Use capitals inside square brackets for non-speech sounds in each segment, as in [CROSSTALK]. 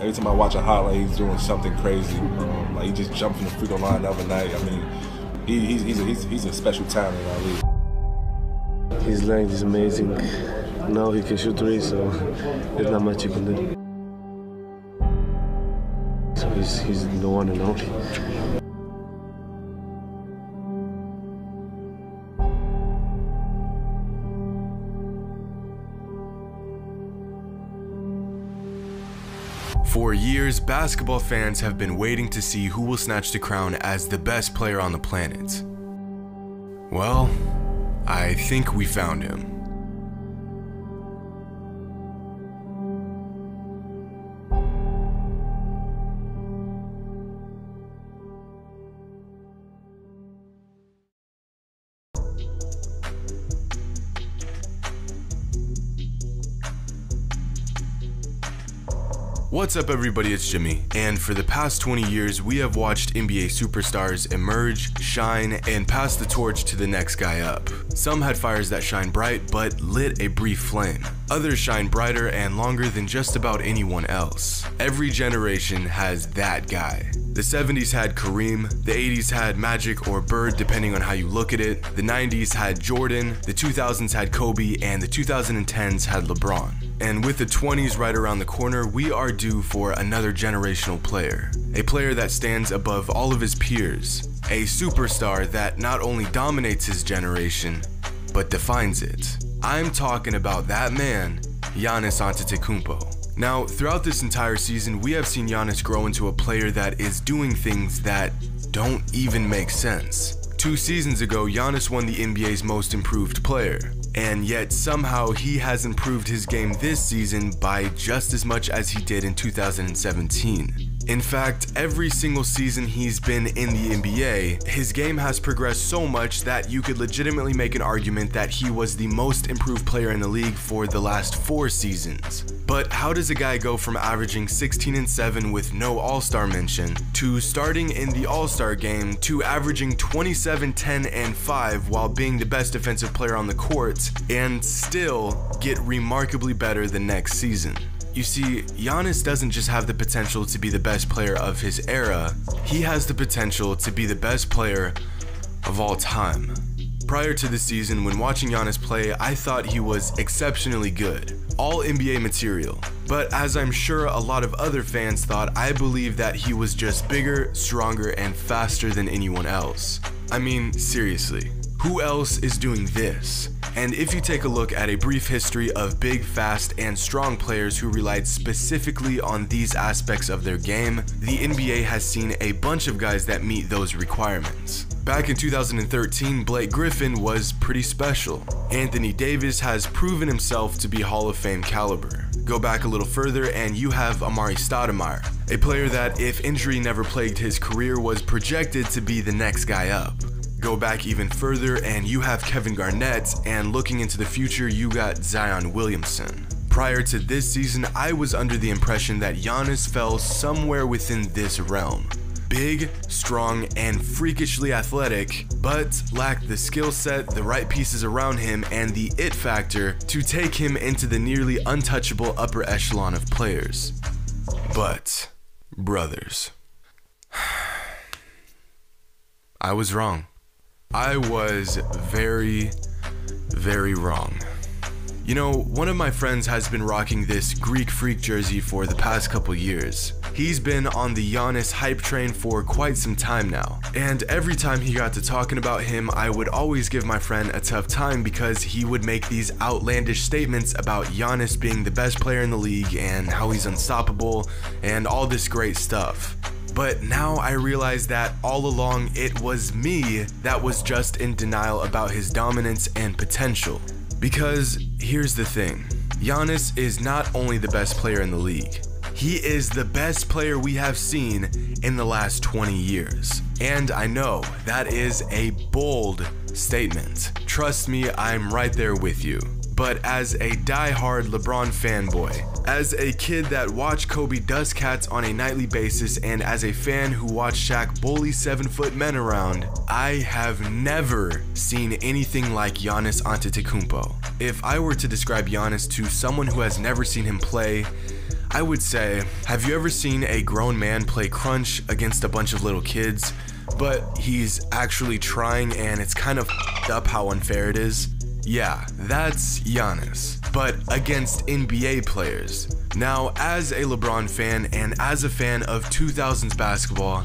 Every time I watch a highlight, he's doing something crazy. Um, like he just jumped from the free throw line the other night. I mean, he, he's, he's, a, he's, he's a special talent in our league. His length is amazing. Now he can shoot three, so there's not much you can do. So he's, he's the one and only. Years, basketball fans have been waiting to see who will snatch the crown as the best player on the planet. Well, I think we found him. What's up everybody, it's Jimmy, and for the past 20 years we have watched NBA superstars emerge, shine, and pass the torch to the next guy up. Some had fires that shine bright but lit a brief flame. Others shine brighter and longer than just about anyone else. Every generation has that guy. The 70s had Kareem, the 80s had Magic or Bird depending on how you look at it, the 90s had Jordan, the 2000s had Kobe, and the 2010s had LeBron. And with the 20s right around the corner, we are due for another generational player. A player that stands above all of his peers. A superstar that not only dominates his generation, but defines it. I'm talking about that man, Giannis Antetokounmpo. Now, throughout this entire season, we have seen Giannis grow into a player that is doing things that don't even make sense. Two seasons ago, Giannis won the NBA's most improved player. And yet somehow he has improved his game this season by just as much as he did in 2017. In fact, every single season he's been in the NBA, his game has progressed so much that you could legitimately make an argument that he was the most improved player in the league for the last four seasons. But how does a guy go from averaging 16 and 7 with no All-Star mention to starting in the All-Star game to averaging 27, 10 and 5 while being the best defensive player on the court and still get remarkably better the next season? You see, Giannis doesn't just have the potential to be the best player of his era, he has the potential to be the best player of all time. Prior to the season, when watching Giannis play, I thought he was exceptionally good, all NBA material. But as I'm sure a lot of other fans thought, I believe that he was just bigger, stronger, and faster than anyone else. I mean, seriously, who else is doing this? And if you take a look at a brief history of big, fast, and strong players who relied specifically on these aspects of their game, the NBA has seen a bunch of guys that meet those requirements. Back in 2013, Blake Griffin was pretty special. Anthony Davis has proven himself to be Hall of Fame caliber. Go back a little further and you have Amar'e Stoudemire, a player that if injury never plagued his career was projected to be the next guy up. Go back even further and you have Kevin Garnett, and looking into the future, you got Zion Williamson. Prior to this season, I was under the impression that Giannis fell somewhere within this realm. Big, strong, and freakishly athletic, but lacked the skill set, the right pieces around him, and the it factor to take him into the nearly untouchable upper echelon of players. But, brothers, [SIGHS] I was wrong. I was very, very wrong. You know, one of my friends has been rocking this Greek Freak jersey for the past couple years. He's been on the Giannis hype train for quite some time now. And every time he got to talking about him, I would always give my friend a tough time because he would make these outlandish statements about Giannis being the best player in the league and how he's unstoppable and all this great stuff. But now I realize that all along it was me that was just in denial about his dominance and potential. Because here's the thing Giannis is not only the best player in the league, he is the best player we have seen in the last 20 years. And I know that is a bold statement. Trust me, I'm right there with you but as a die-hard LeBron fanboy, as a kid that watched Kobe dust cats on a nightly basis, and as a fan who watched Shaq bully seven foot men around, I have never seen anything like Giannis Antetokounmpo. If I were to describe Giannis to someone who has never seen him play, I would say, have you ever seen a grown man play Crunch against a bunch of little kids, but he's actually trying and it's kind of up how unfair it is? Yeah, that's Giannis, but against NBA players. Now, as a LeBron fan and as a fan of 2000s basketball,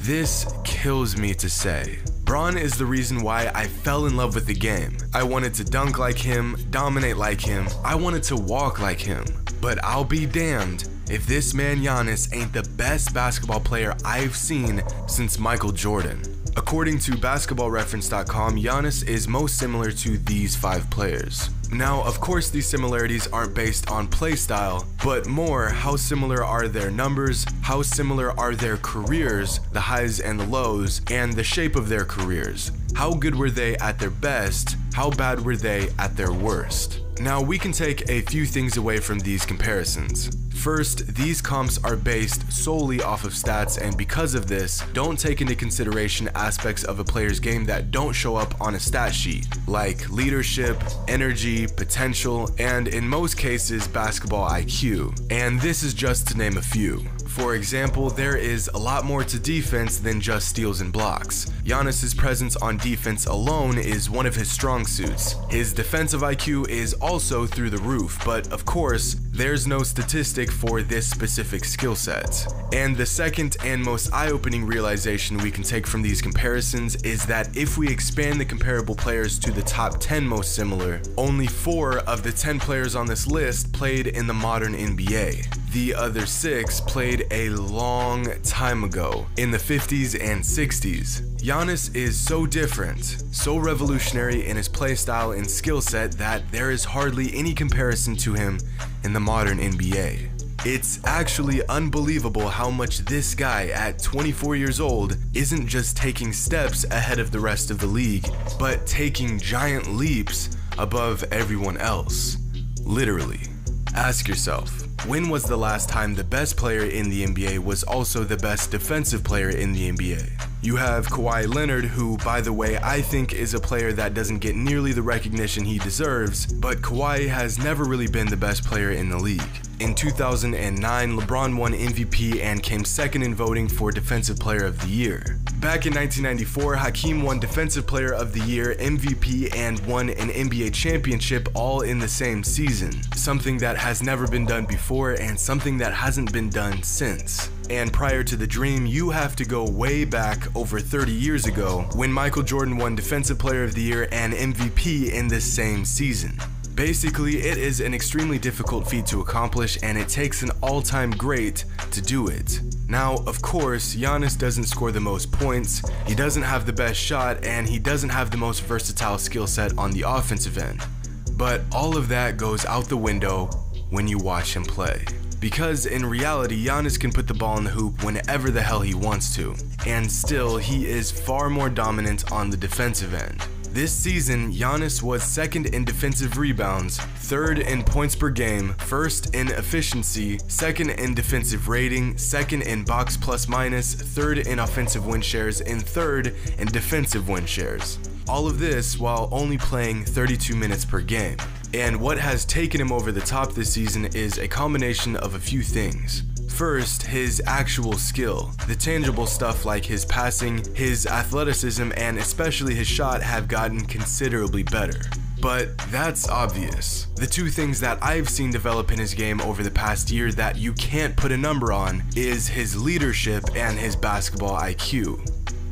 this kills me to say. Bron is the reason why I fell in love with the game. I wanted to dunk like him, dominate like him, I wanted to walk like him. But I'll be damned if this man Giannis ain't the best basketball player I've seen since Michael Jordan. According to basketballreference.com, Giannis is most similar to these five players. Now, of course, these similarities aren't based on playstyle, but more how similar are their numbers, how similar are their careers, the highs and the lows, and the shape of their careers. How good were they at their best? How bad were they at their worst? Now, we can take a few things away from these comparisons. First, these comps are based solely off of stats, and because of this, don't take into consideration aspects of a player's game that don't show up on a stat sheet, like leadership, energy, potential, and in most cases, basketball IQ. And this is just to name a few. For example, there is a lot more to defense than just steals and blocks. Giannis's presence on defense alone is one of his strong suits. His defensive IQ is also through the roof, but of course, there's no statistic for this specific skill set. And the second and most eye-opening realization we can take from these comparisons is that if we expand the comparable players to the top 10 most similar, only 4 of the 10 players on this list played in the modern NBA. The other 6 played a long time ago, in the 50s and 60s. Giannis is so different, so revolutionary in his playstyle and skill set that there is hardly any comparison to him in the modern NBA. It's actually unbelievable how much this guy at 24 years old isn't just taking steps ahead of the rest of the league, but taking giant leaps above everyone else. Literally. Ask yourself, when was the last time the best player in the NBA was also the best defensive player in the NBA? You have Kawhi Leonard, who, by the way, I think is a player that doesn't get nearly the recognition he deserves, but Kawhi has never really been the best player in the league. In 2009, LeBron won MVP and came second in voting for Defensive Player of the Year. Back in 1994, Hakeem won Defensive Player of the Year, MVP, and won an NBA championship all in the same season. Something that has never been done before and something that hasn't been done since. And prior to the dream, you have to go way back over 30 years ago when Michael Jordan won Defensive Player of the Year and MVP in the same season. Basically, it is an extremely difficult feat to accomplish and it takes an all-time great to do it. Now, of course, Giannis doesn't score the most points, he doesn't have the best shot, and he doesn't have the most versatile skill set on the offensive end. But all of that goes out the window when you watch him play. Because in reality, Giannis can put the ball in the hoop whenever the hell he wants to, and still, he is far more dominant on the defensive end. This season, Giannis was second in defensive rebounds, third in points per game, first in efficiency, second in defensive rating, second in box plus minus, third in offensive win shares, and third in defensive win shares. All of this while only playing 32 minutes per game. And what has taken him over the top this season is a combination of a few things. First, his actual skill. The tangible stuff like his passing, his athleticism, and especially his shot have gotten considerably better. But that's obvious. The two things that I've seen develop in his game over the past year that you can't put a number on is his leadership and his basketball IQ.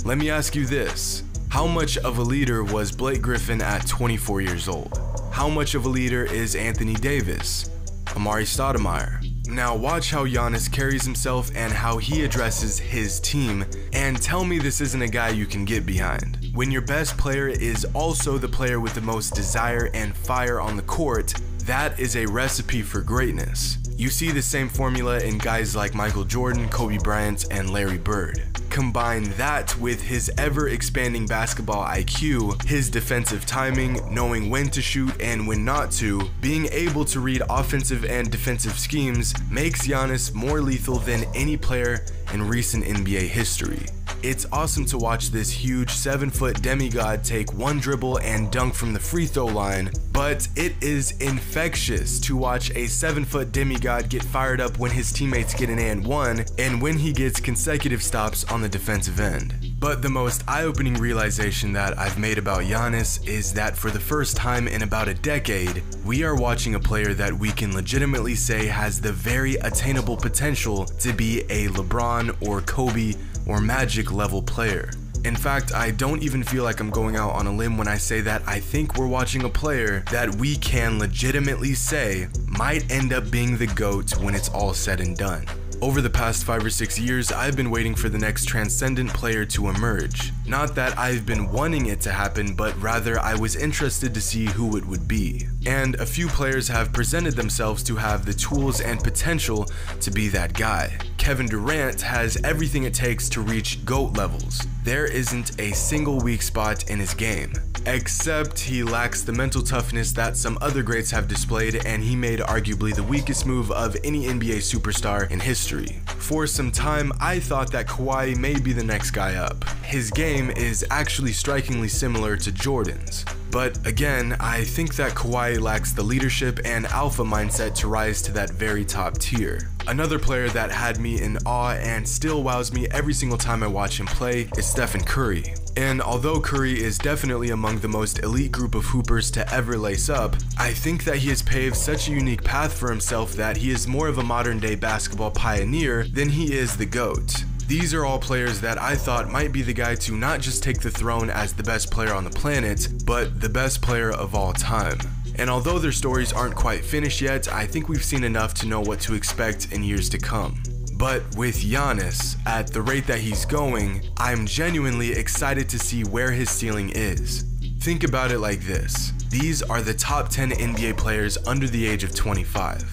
Let me ask you this. How much of a leader was Blake Griffin at 24 years old? How much of a leader is Anthony Davis? Amar'e Stoudemire? Now watch how Giannis carries himself and how he addresses his team, and tell me this isn't a guy you can get behind. When your best player is also the player with the most desire and fire on the court, that is a recipe for greatness. You see the same formula in guys like Michael Jordan, Kobe Bryant, and Larry Bird. Combine that with his ever expanding basketball IQ, his defensive timing, knowing when to shoot and when not to, being able to read offensive and defensive schemes makes Giannis more lethal than any player in recent NBA history. It's awesome to watch this huge 7 foot demigod take one dribble and dunk from the free throw line, but it is infectious to watch a 7 foot demigod get fired up when his teammates get an and one and when he gets consecutive stops on the defensive end. But the most eye-opening realization that I've made about Giannis is that for the first time in about a decade, we are watching a player that we can legitimately say has the very attainable potential to be a LeBron or Kobe or Magic level player. In fact, I don't even feel like I'm going out on a limb when I say that I think we're watching a player that we can legitimately say might end up being the GOAT when it's all said and done. Over the past 5 or 6 years, I've been waiting for the next transcendent player to emerge. Not that I've been wanting it to happen, but rather I was interested to see who it would be. And a few players have presented themselves to have the tools and potential to be that guy. Kevin Durant has everything it takes to reach GOAT levels. There isn't a single weak spot in his game. Except he lacks the mental toughness that some other greats have displayed and he made arguably the weakest move of any NBA superstar in history. For some time, I thought that Kawhi may be the next guy up. His game is actually strikingly similar to Jordan's. But again, I think that Kawhi lacks the leadership and alpha mindset to rise to that very top tier. Another player that had me in awe and still wows me every single time I watch him play is Stephen Curry. And although Curry is definitely among the most elite group of hoopers to ever lace up, I think that he has paved such a unique path for himself that he is more of a modern day basketball pioneer than he is the GOAT. These are all players that I thought might be the guy to not just take the throne as the best player on the planet, but the best player of all time. And although their stories aren't quite finished yet, I think we've seen enough to know what to expect in years to come. But with Giannis, at the rate that he's going, I'm genuinely excited to see where his ceiling is. Think about it like this these are the top 10 NBA players under the age of 25.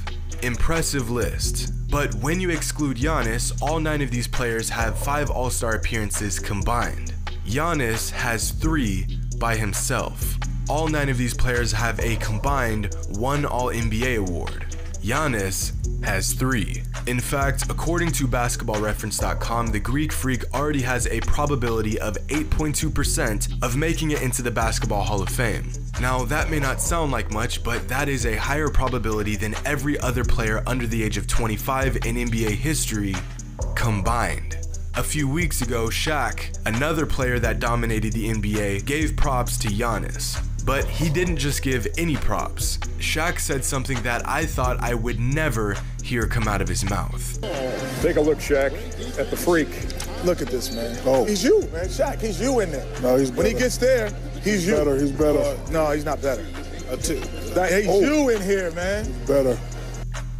Impressive list. But when you exclude Giannis, all 9 of these players have 5 All Star appearances combined. Giannis has 3 by himself all nine of these players have a combined one All NBA award. Giannis has three. In fact, according to basketballreference.com, the Greek Freak already has a probability of 8.2% of making it into the Basketball Hall of Fame. Now, that may not sound like much, but that is a higher probability than every other player under the age of 25 in NBA history combined. A few weeks ago, Shaq, another player that dominated the NBA, gave props to Giannis. But he didn't just give any props. Shaq said something that I thought I would never hear come out of his mouth. Take a look, Shaq, at the freak. Look at this, man. Oh. He's you, man. Shaq, he's you in there. No, he's better. When he gets there, he's you. better, he's better. Uh, no, he's not better. Uh, two. That, he's Oh. you in here, man. Better.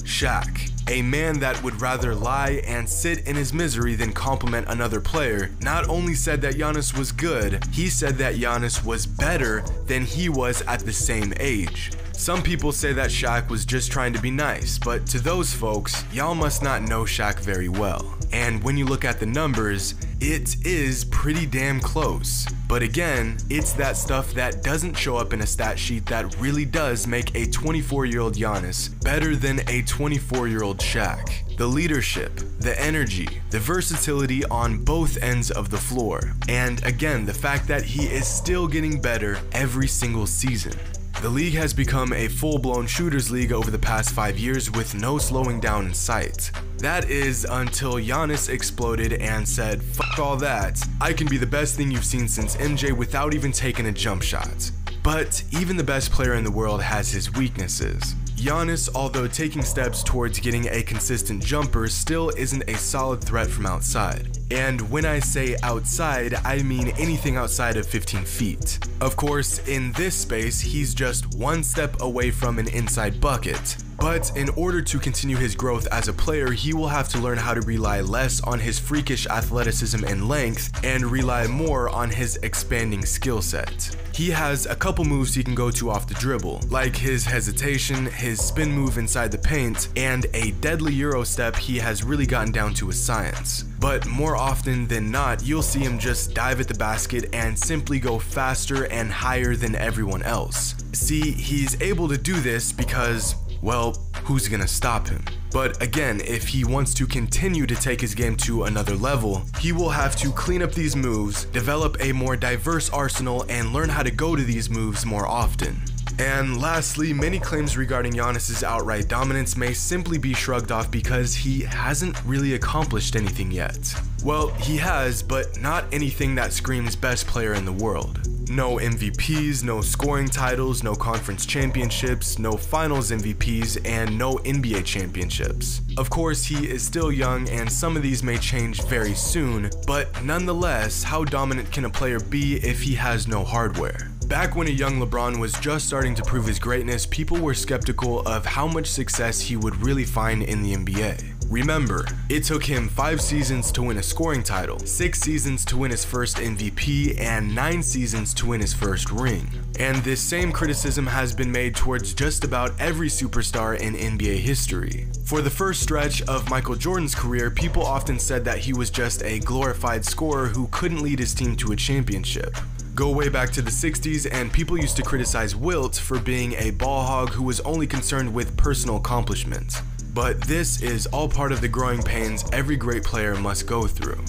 Shaq, a man that would rather lie and sit in his misery than compliment another player, not only said that Giannis was good, he said that Giannis was better than he was at the same age. Some people say that Shaq was just trying to be nice, but to those folks, y'all must not know Shaq very well. And when you look at the numbers, it is pretty damn close. But again, it's that stuff that doesn't show up in a stat sheet that really does make a 24 year old Giannis better than a 24 year old Shaq. The leadership, the energy, the versatility on both ends of the floor, and again, the fact that he is still getting better every single season. The league has become a full blown shooters league over the past five years with no slowing down in sight. That is until Giannis exploded and said, fuck all that, I can be the best thing you've seen since MJ without even taking a jump shot. But even the best player in the world has his weaknesses. Giannis, although taking steps towards getting a consistent jumper, still isn't a solid threat from outside. And when I say outside, I mean anything outside of 15 feet. Of course, in this space, he's just one step away from an inside bucket. But in order to continue his growth as a player, he will have to learn how to rely less on his freakish athleticism and length and rely more on his expanding skill set. He has a couple moves he can go to off the dribble, like his hesitation, his spin move inside the paint, and a deadly Euro step he has really gotten down to a science. But more often than not, you'll see him just dive at the basket and simply go faster and higher than everyone else. See, he's able to do this because well, who's gonna stop him? But again, if he wants to continue to take his game to another level, he will have to clean up these moves, develop a more diverse arsenal, and learn how to go to these moves more often. And lastly, many claims regarding Giannis's outright dominance may simply be shrugged off because he hasn't really accomplished anything yet. Well, he has, but not anything that screams best player in the world. No MVPs, no scoring titles, no conference championships, no finals MVPs, and no NBA championships. Of course, he is still young and some of these may change very soon, but nonetheless, how dominant can a player be if he has no hardware? Back when a young LeBron was just starting to prove his greatness, people were skeptical of how much success he would really find in the NBA. Remember, it took him 5 seasons to win a scoring title, 6 seasons to win his first MVP, and 9 seasons to win his first ring. And this same criticism has been made towards just about every superstar in NBA history. For the first stretch of Michael Jordan's career, people often said that he was just a glorified scorer who couldn't lead his team to a championship. Go way back to the 60s, and people used to criticize Wilt for being a ball hog who was only concerned with personal accomplishments. But this is all part of the growing pains every great player must go through,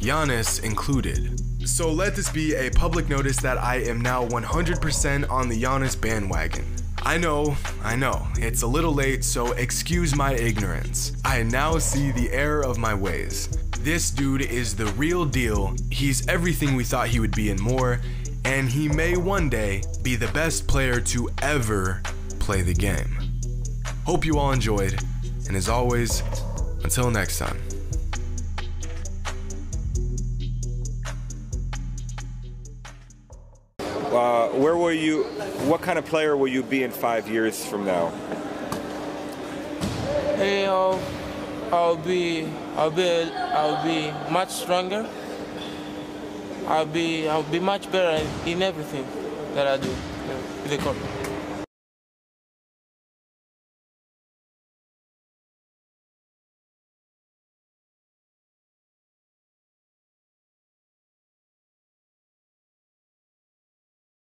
Giannis included. So let this be a public notice that I am now 100% on the Giannis bandwagon. I know, I know, it's a little late, so excuse my ignorance. I now see the error of my ways. This dude is the real deal, he's everything we thought he would be and more, and he may one day be the best player to ever play the game. Hope you all enjoyed, and as always, until next time. Uh, where will you? What kind of player will you be in five years from now? Hey, I'll, I'll be, I'll be, I'll be much stronger. I'll be, I'll be much better in everything that I do. in the court.